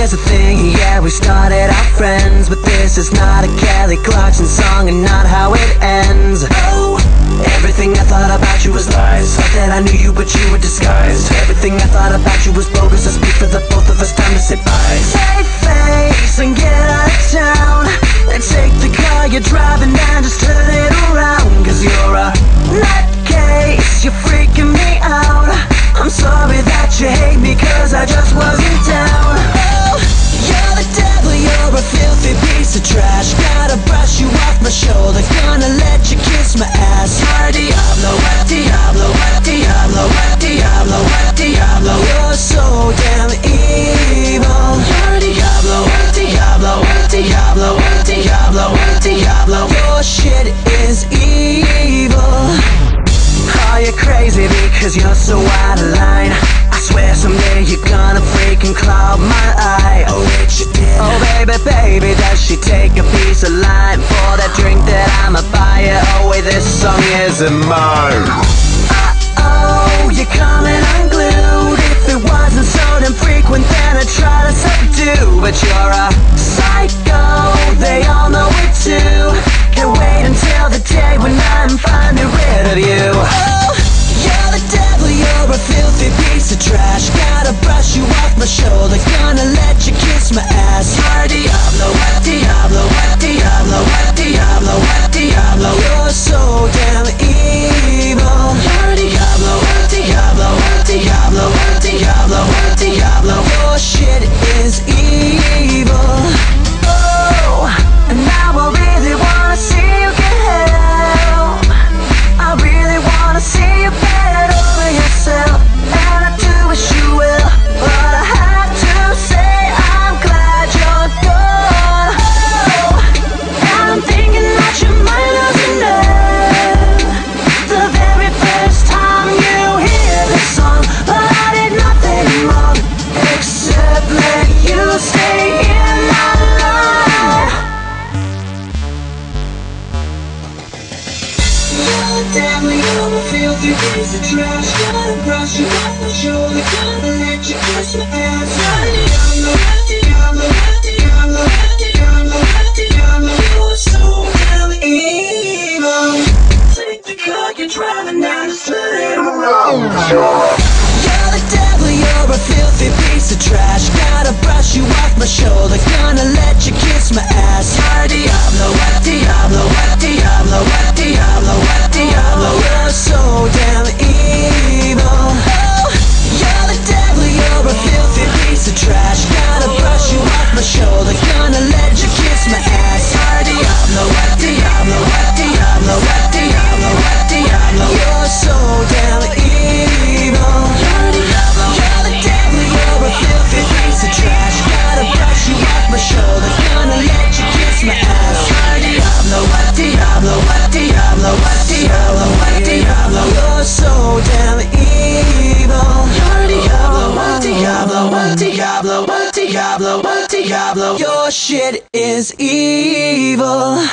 here's the thing, yeah, we started out friends But this is not a Kelly Clarkson song and not how it ends. Oh, everything I thought about you was lies. Thought that I knew you but you were disguised. Everything I thought about you was bogus. I speak for the both of us, time to say bye. Save face and get out of town And take the car you're driving and just Diablo, what Diablo, what Diablo, Diablo, Diablo? You're so damn evil. You're Diablo, what Diablo, what Diablo, what Diablo, what Diablo? Your shit is evil. Are you crazy because you're so out of line? I swear someday you're gonna freaking cloud my eye. Oh wait you did. Oh baby, baby, does she take a piece of lime For that drink that I'ma buy Oh this song isn't mine Uh-oh, you're coming unglued. If it wasn't so damn frequent then I'd try to subdue. But you're a psycho, they all know it too. Can't wait until the day when I'm finally rid of you. Oh, you're the devil, you're a filthy piece of trash. Gotta brush you off my shoulder, gonna let you kiss my ass. You're Diablo, Diablo, Diablo, Damn, you're a filthy piece of trash. Gotta brush you off my shoulder Gotta let you kiss my ass. Diablo, Diablo You're so evil Take the car you're driving it around You're the devil, you're a filthy piece of trash Gotta brush you off my shoulder Gonna let you kiss my ass. You're Diablo, what Diablo, what Diablo, what Diablo, what Diablo? Your shit is evil